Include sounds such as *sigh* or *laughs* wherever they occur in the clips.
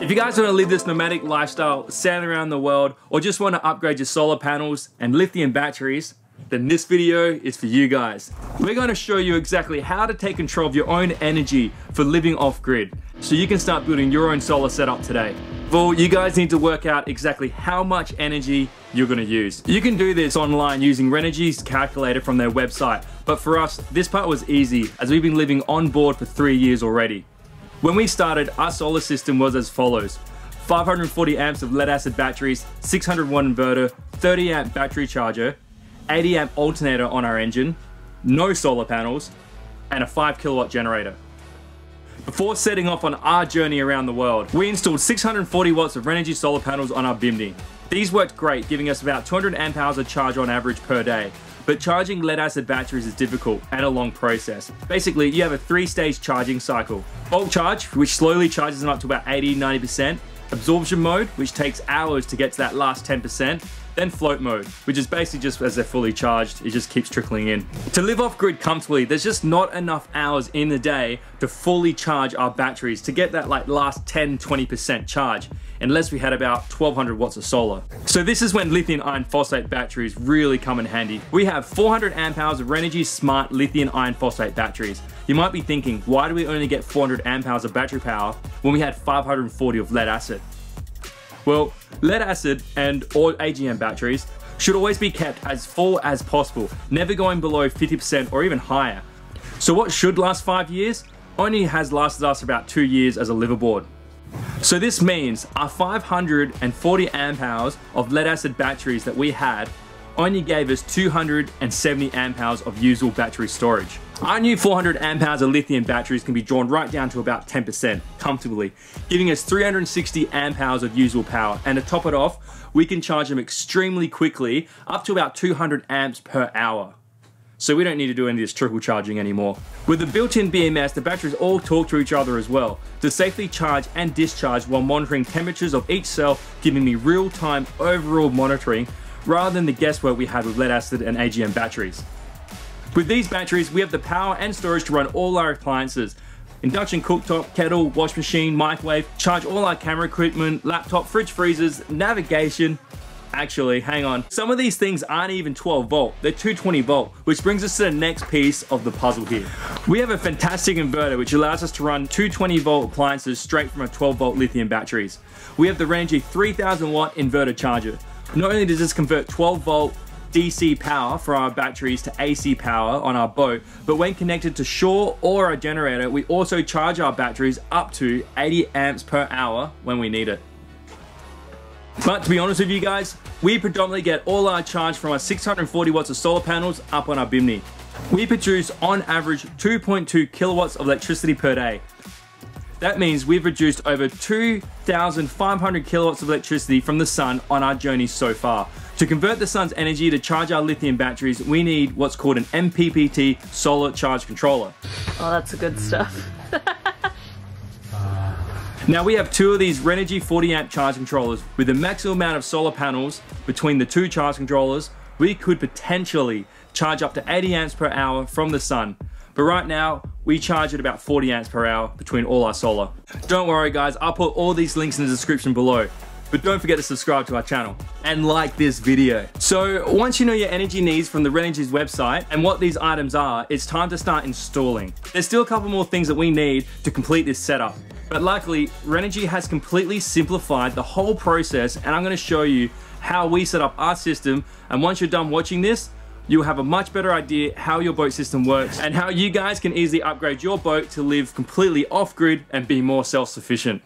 If you guys want to live this nomadic lifestyle, sailing around the world, or just want to upgrade your solar panels and lithium batteries, then this video is for you guys. We're going to show you exactly how to take control of your own energy for living off grid, so you can start building your own solar setup today. Well, you guys need to work out exactly how much energy you're gonna use. You can do this online using Renogy's calculator from their website, but for us, this part was easy as we've been living on board for three years already. When we started, our solar system was as follows. 540 amps of lead acid batteries, 600 watt inverter, 30 amp battery charger, 80 amp alternator on our engine, no solar panels, and a 5 kilowatt generator. Before setting off on our journey around the world, we installed 640 watts of Renogy solar panels on our Bimini. These worked great, giving us about 200 amp hours of charge on average per day. But charging lead acid batteries is difficult and a long process. Basically, you have a three stage charging cycle. Bulk charge, which slowly charges them up to about 80 90%. Absorption mode, which takes hours to get to that last 10%. Then float mode, which is basically just as they're fully charged, it just keeps trickling in. To live off grid comfortably, there's just not enough hours in the day to fully charge our batteries to get that like last 10, 20% charge unless we had about 1200 watts of solar. So this is when lithium iron phosphate batteries really come in handy. We have 400 amp hours of Renogy Smart lithium iron phosphate batteries. You might be thinking, why do we only get 400 amp hours of battery power when we had 540 of lead acid? Well, lead acid and or AGM batteries should always be kept as full as possible, never going below 50% or even higher. So what should last five years only has lasted us about two years as a liveaboard. So this means our 540 amp hours of lead acid batteries that we had only gave us 270 amp hours of usable battery storage. Our new 400 amp hours of lithium batteries can be drawn right down to about 10% comfortably, giving us 360 amp hours of usable power. And to top it off, we can charge them extremely quickly, up to about 200 amps per hour. So we don't need to do any of this trickle charging anymore. With the built-in BMS, the batteries all talk to each other as well to safely charge and discharge while monitoring temperatures of each cell, giving me real-time overall monitoring rather than the guesswork we had with lead acid and AGM batteries. With these batteries, we have the power and storage to run all our appliances, induction cooktop, kettle, wash machine, microwave, charge all our camera equipment, laptop, fridge freezers, navigation, Actually, hang on. Some of these things aren't even 12 volt, they're 220 volt, which brings us to the next piece of the puzzle here. We have a fantastic inverter which allows us to run 220 volt appliances straight from our 12 volt lithium batteries. We have the Renogy 3000 watt inverter charger. Not only does this convert 12 volt DC power for our batteries to AC power on our boat, but when connected to shore or a generator, we also charge our batteries up to 80 amps per hour when we need it. But to be honest with you guys, we predominantly get all our charge from our 640 watts of solar panels up on our Bimini. We produce on average 2.2 kilowatts of electricity per day. That means we've reduced over 2,500 kilowatts of electricity from the sun on our journey so far. To convert the sun's energy to charge our lithium batteries, we need what's called an MPPT solar charge controller. Oh, that's the good stuff. *laughs* now we have two of these Renogy 40 amp charge controllers with the maximum amount of solar panels between the two charge controllers. We could potentially charge up to 80 amps per hour from the sun. But right now, we charge at about 40 amps per hour between all our solar. Don't worry guys, I'll put all these links in the description below. But don't forget to subscribe to our channel and like this video. So once you know your energy needs from the Renogy's website and what these items are, it's time to start installing. There's still a couple more things that we need to complete this setup. But luckily, Renergy has completely simplified the whole process and I'm gonna show you how we set up our system. And once you're done watching this, you'll have a much better idea how your boat system works and how you guys can easily upgrade your boat to live completely off-grid and be more self-sufficient.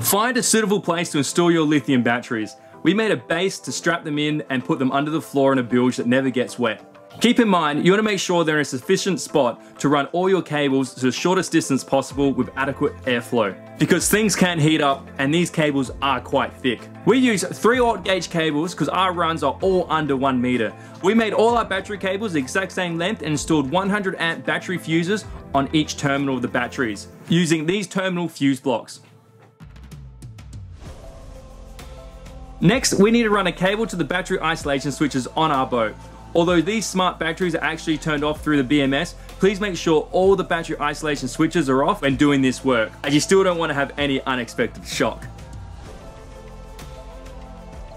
Find a suitable place to install your lithium batteries. We made a base to strap them in and put them under the floor in a bilge that never gets wet. Keep in mind, you want to make sure they're in a sufficient spot to run all your cables to the shortest distance possible with adequate airflow. Because things can heat up and these cables are quite thick. We use 3 aught gauge cables because our runs are all under 1 meter. We made all our battery cables the exact same length and installed 100 amp battery fuses on each terminal of the batteries using these terminal fuse blocks. Next, we need to run a cable to the battery isolation switches on our boat. Although these smart batteries are actually turned off through the BMS, please make sure all the battery isolation switches are off when doing this work, as you still don't want to have any unexpected shock.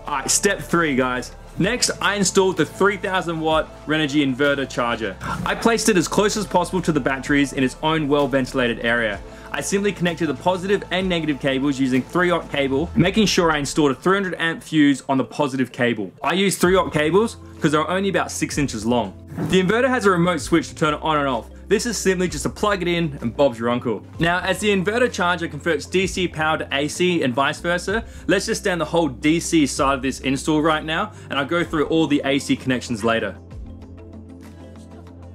Alright, step three guys. Next, I installed the 3000 watt Renogy inverter charger. I placed it as close as possible to the batteries in its own well ventilated area. I simply connected the positive and negative cables using 3-aught cable, making sure I installed a 300 amp fuse on the positive cable. I use 3-aught cables because they're only about 6 inches long. The inverter has a remote switch to turn it on and off. This is simply just to plug it in and Bob's your uncle. Now, as the inverter charger converts DC power to AC and vice versa, let's just stand the whole DC side of this install right now, and I'll go through all the AC connections later.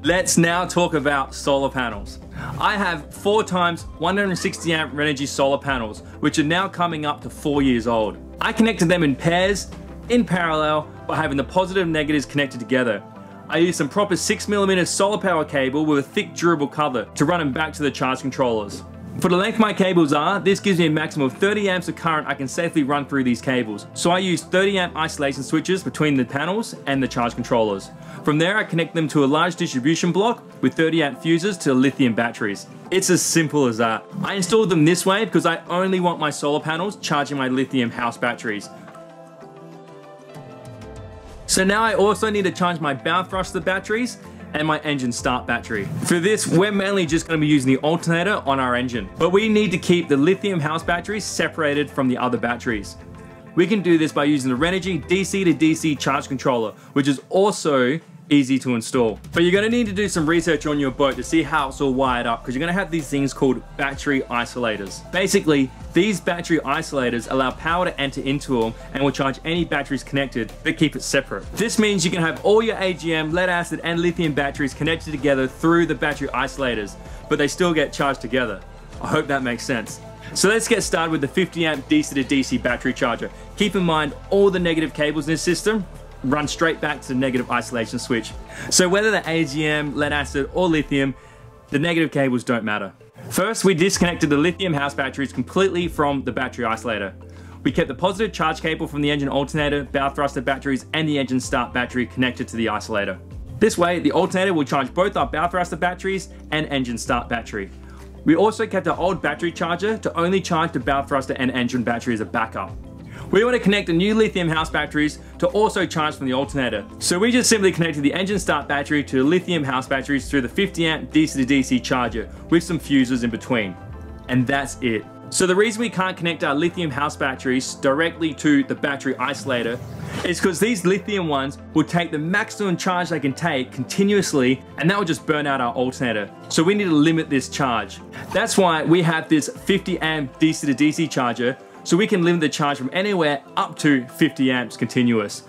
Let's now talk about solar panels. I have four times 160 amp Renogy solar panels, which are now coming up to four years old. I connected them in pairs, in parallel, by having the positive and negatives connected together. I used some proper 6mm solar power cable with a thick durable cover to run them back to the charge controllers. For the length my cables are, this gives me a maximum of 30 amps of current I can safely run through these cables. So I use 30 amp isolation switches between the panels and the charge controllers. From there I connect them to a large distribution block with 30 amp fuses to lithium batteries. It's as simple as that. I installed them this way because I only want my solar panels charging my lithium house batteries. So now I also need to charge my bow thruster batteries and my engine start battery. For this, we're mainly just gonna be using the alternator on our engine, but we need to keep the lithium house batteries separated from the other batteries. We can do this by using the Renogy DC to DC charge controller, which is also easy to install. But you're gonna need to do some research on your boat to see how it's all wired up because you're gonna have these things called battery isolators. Basically, these battery isolators allow power to enter into them and will charge any batteries connected, but keep it separate. This means you can have all your AGM, lead acid, and lithium batteries connected together through the battery isolators, but they still get charged together. I hope that makes sense. So let's get started with the 50 amp DC to DC battery charger. Keep in mind all the negative cables in this system run straight back to the negative isolation switch. So whether the AGM, lead acid, or lithium, the negative cables don't matter. First, we disconnected the lithium house batteries completely from the battery isolator. We kept the positive charge cable from the engine alternator, bow thruster batteries, and the engine start battery connected to the isolator. This way, the alternator will charge both our bow thruster batteries and engine start battery. We also kept our old battery charger to only charge the bow thruster and engine battery as a backup. We want to connect the new lithium house batteries to also charge from the alternator. So we just simply connected the engine start battery to the lithium house batteries through the 50 amp DC to DC charger with some fuses in between. And that's it. So the reason we can't connect our lithium house batteries directly to the battery isolator is because these lithium ones will take the maximum charge they can take continuously and that will just burn out our alternator. So we need to limit this charge. That's why we have this 50 amp DC to DC charger so we can limit the charge from anywhere up to 50 amps continuous.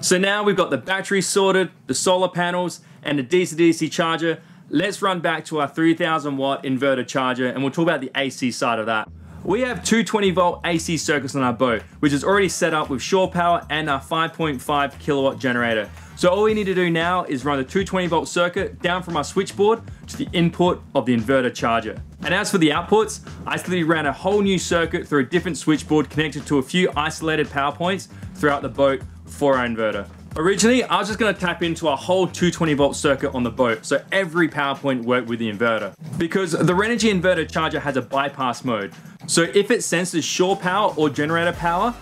So now we've got the battery sorted, the solar panels, and the DC-DC charger. Let's run back to our 3000 watt inverter charger and we'll talk about the AC side of that. We have two 20 volt AC circuits on our boat, which is already set up with shore power and our 5.5 kilowatt generator. So all we need to do now is run the 220 volt circuit down from our switchboard to the input of the inverter charger. And as for the outputs, I simply ran a whole new circuit through a different switchboard connected to a few isolated power points throughout the boat for our inverter. Originally, I was just gonna tap into a whole 220 volt circuit on the boat, so every power point worked with the inverter. Because the Renogy inverter charger has a bypass mode. So if it senses shore power or generator power,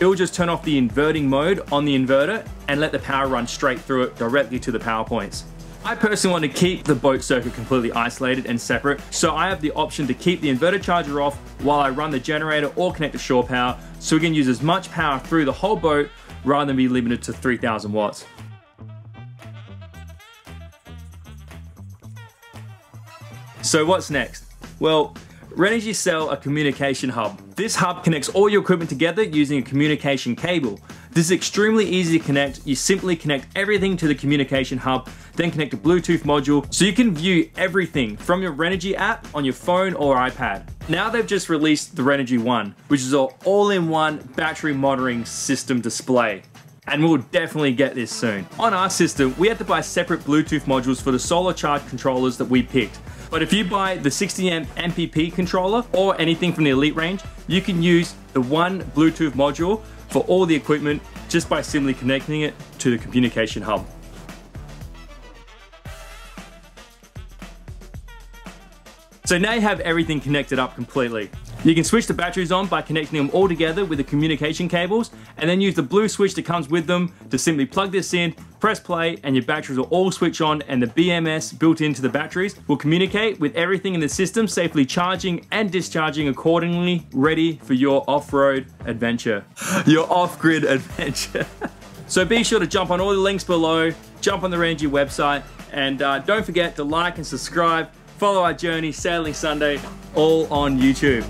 it will just turn off the inverting mode on the inverter and let the power run straight through it directly to the power points. I personally want to keep the boat circuit completely isolated and separate, so I have the option to keep the inverter charger off while I run the generator or connect to shore power, so we can use as much power through the whole boat rather than be limited to 3000 watts. So what's next? Well, Renogy sell a communication hub. This hub connects all your equipment together using a communication cable. This is extremely easy to connect. You simply connect everything to the communication hub, then connect a Bluetooth module so you can view everything from your Renogy app on your phone or iPad. Now they've just released the Renogy One, which is an all-in-one battery monitoring system display and we'll definitely get this soon. On our system, we had to buy separate Bluetooth modules for the solar charge controllers that we picked. But if you buy the 60 amp MPP controller or anything from the Elite range, you can use the one Bluetooth module for all the equipment just by simply connecting it to the communication hub. So now you have everything connected up completely. You can switch the batteries on by connecting them all together with the communication cables and then use the blue switch that comes with them to simply plug this in, press play and your batteries will all switch on and the BMS built into the batteries will communicate with everything in the system safely charging and discharging accordingly ready for your off-road adventure. *laughs* Your off-grid adventure. *laughs* so be sure to jump on all the links below, jump on the Renogy website and uh, don't forget to like and subscribe follow our journey, Sailing Sunday, all on YouTube.